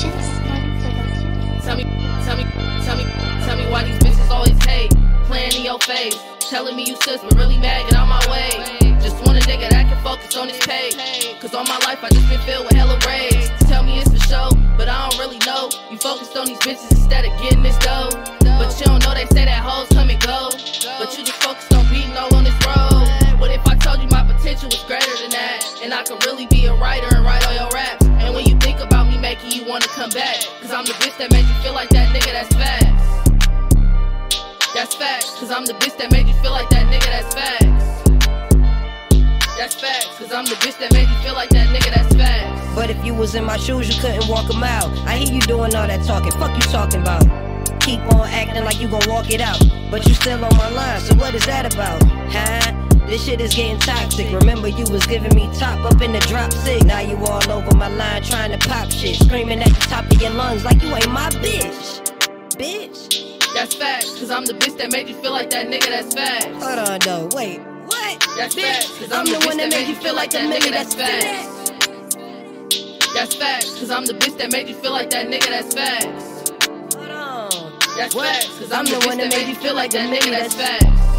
Productions. Tell me, tell me, tell me, tell me why these bitches always hate. Playing in your face, telling me you sis, but really mad, get out my way. Just want a nigga that can focus on his pay. Cause all my life I just been filled with hella rage. Tell me it's for show, but I don't really know. You focused on these bitches instead of getting this dough. But you don't know they say that hoes come and go. But you just focused on beating all on this road. What if I told you my potential was greater than that? And I could really be a writer and write come back, cause I'm the bitch that made you feel like that nigga that's fast. That's facts, cause I'm the bitch that made you feel like that nigga that's facts. That's facts, cause I'm the bitch that made you feel like that nigga that's fast. But if you was in my shoes, you couldn't walk a mile. I hear you doing all that talking. Fuck you talking about. Keep on acting like you gon' walk it out. But you still on my line, so what is that about? Huh? This shit is getting toxic. Remember, you was giving me top up in the drop sick. Now you all my line trying to pop shit. Screaming at the top of your lungs like you ain't my bitch. Bitch. That's facts, cause I'm the bitch that made you feel like that nigga that's fast. Hold on, though. Wait. What? That's bitch. facts, cause I'm, the one that made you feel like that nigga that's fast. That's facts, cause I'm the bitch that made you feel like that nigga that's fast. Hold on. That's facts, cause I'm, I'm the, the one that made you feel like that nigga that's fast.